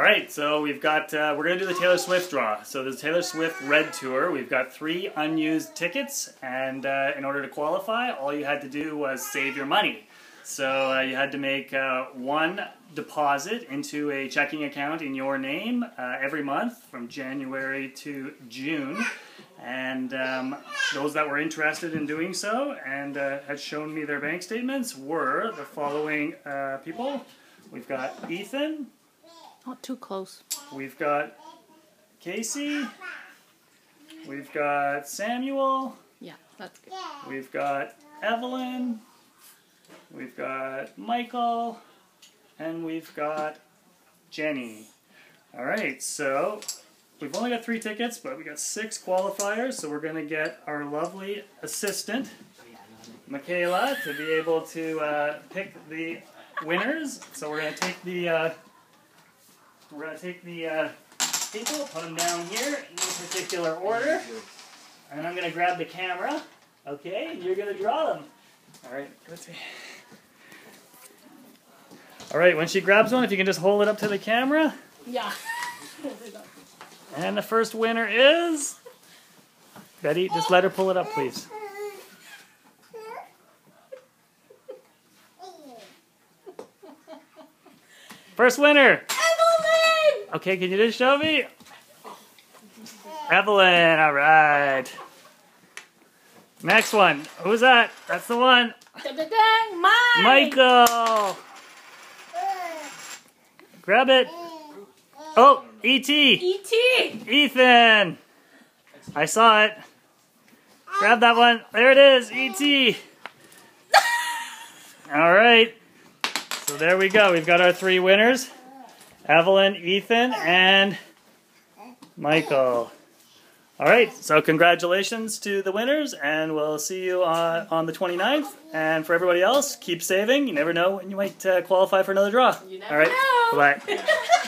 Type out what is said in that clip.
All right, so we've got, uh, we're going to do the Taylor Swift draw. So the Taylor Swift Red Tour, we've got three unused tickets, and uh, in order to qualify, all you had to do was save your money. So uh, you had to make uh, one deposit into a checking account in your name uh, every month from January to June. And um, those that were interested in doing so and uh, had shown me their bank statements were the following people. We've got Ethan, Not too close. we've got Casey, we've got Samuel, Yeah, that's good. We've got Evelyn, we've got Michael, and we've got Jenny. All right, so we've only got three tickets, but we got six qualifiers, so we're going to get our lovely assistant, Michaela, to be able to uh, pick the winners. So we're going to take the uh, we're going to take the uh, people, put them down here in no particular order, and I'm going to grab the camera. Okay, and you're gonna draw them. All right, let's see. All right, when she grabs one, if you can just hold it up to the camera. Yeah. And the first winner is Betty. Just let her pull it up, please. First winner. Okay, can you just show me? Evelyn. All right. Next one. Who's that? That's the one. Michael. Grab it. Oh, E.T. E.T. Ethan. I saw it. Grab that one. There it is. E.T. All right. So there we go. We've got our three winners. Evelyn, Ethan, and Michael. All right. So congratulations to the winners, and we'll see you on, on the 29th. And for everybody else, keep saving. You never know when you might uh, qualify for another draw. You never All right. know. Bye.